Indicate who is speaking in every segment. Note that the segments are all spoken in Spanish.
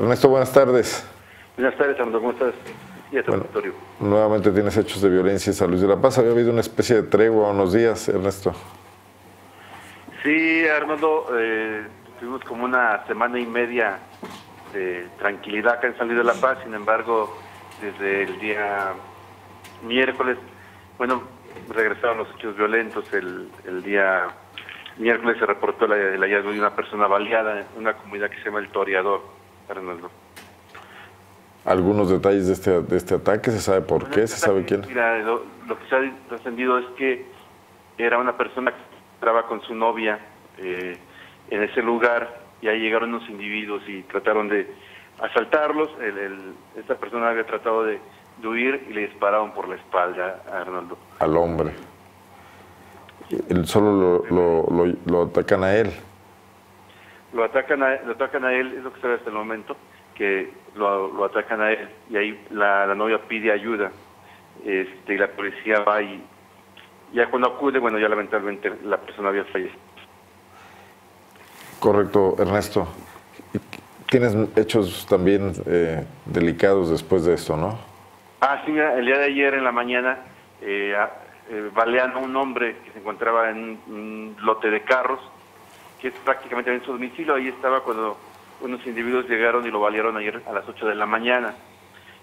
Speaker 1: Ernesto, buenas tardes.
Speaker 2: Buenas tardes, Armando, ¿cómo estás? Y a tu
Speaker 1: Bueno, nuevamente tienes hechos de violencia en San Luis de la Paz. Había habido una especie de tregua unos días, Ernesto.
Speaker 2: Sí, Armando, eh, tuvimos como una semana y media de tranquilidad acá en San Luis de la Paz, sin embargo, desde el día miércoles, bueno, regresaron los hechos violentos, el, el día miércoles se reportó el hallazgo de una persona baleada en una comunidad que se llama El Toreador, Arnaldo.
Speaker 1: Algunos detalles de este, de este ataque, ¿se sabe por qué? ¿Se sabe quién?
Speaker 2: Mira, lo, lo que se ha trascendido es que era una persona que entraba con su novia eh, en ese lugar y ahí llegaron unos individuos y trataron de asaltarlos. El, el- esta persona había tratado de, de huir y le dispararon por la espalda a Arnaldo.
Speaker 1: Al hombre. Él solo lo, lo- lo- lo atacan a él.
Speaker 2: Lo atacan a, lo atacan a él, es lo que se ve hasta el momento, que lo, lo atacan a él y ahí la, la novia pide ayuda este, y la policía va y ya cuando acude, bueno, ya lamentablemente la persona había fallecido.
Speaker 1: Correcto, Ernesto. Tienes hechos también eh, delicados después de esto, ¿no?
Speaker 2: Ah, sí, mira, el día de ayer en la mañana eh, a- eh, balean a un hombre que se encontraba en un lote de carros, que es prácticamente en su domicilio. Ahí estaba cuando unos individuos llegaron y lo balearon ayer a las 8 de la mañana.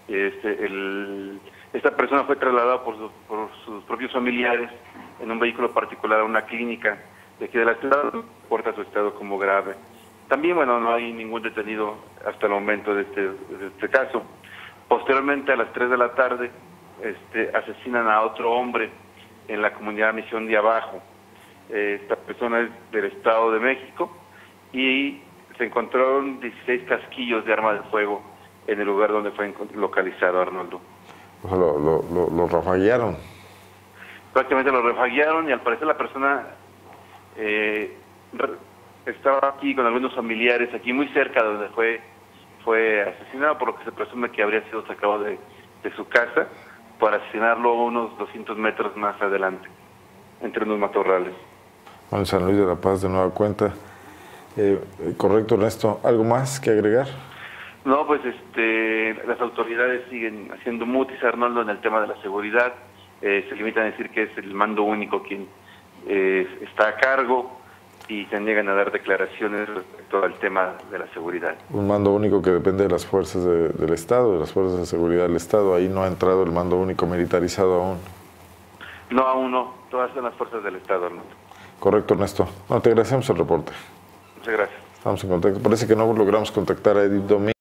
Speaker 2: Este, el- esta persona fue trasladada por, su- por sus propios familiares en un vehículo particular a una clínica de aquí de la ciudad, porta su estado como grave. También, bueno, no hay ningún detenido hasta el momento de este, de este caso. Posteriormente, a las 3 de la tarde, este, asesinan a otro hombre en la comunidad Misión de Abajo. Eh, esta persona es del Estado de México y se encontraron 16 casquillos de arma de fuego en el lugar donde fue localizado Arnoldo.
Speaker 1: O sea, lo, lo, lo- lo rafaguearon.
Speaker 2: prácticamente lo refaguearon y al parecer la persona eh, estaba aquí con algunos familiares, aquí muy cerca de donde fue, fue asesinado, por lo que se presume que habría sido sacado de, de su casa para asesinarlo unos 200 metros más adelante, entre unos matorrales.
Speaker 1: En San Luis de la Paz de nueva cuenta. Eh, correcto, Ernesto. ¿Algo más que agregar?
Speaker 2: No, pues este, las autoridades siguen haciendo mutis, Arnoldo, en el tema de la seguridad. Eh, se limitan a decir que es el mando único quien eh, está a cargo y se niegan a dar declaraciones respecto al tema de la seguridad.
Speaker 1: Un mando único que depende de las fuerzas de- del Estado, de las fuerzas de seguridad del Estado. Ahí no ha entrado el mando único militarizado aún.
Speaker 2: No, aún no. Todas son las fuerzas del Estado, Arnoldo.
Speaker 1: Correcto, Ernesto. No, te agradecemos el reporte.
Speaker 2: Muchas gracias.
Speaker 1: Estamos en contacto. Parece que no logramos contactar a Edith Domínguez.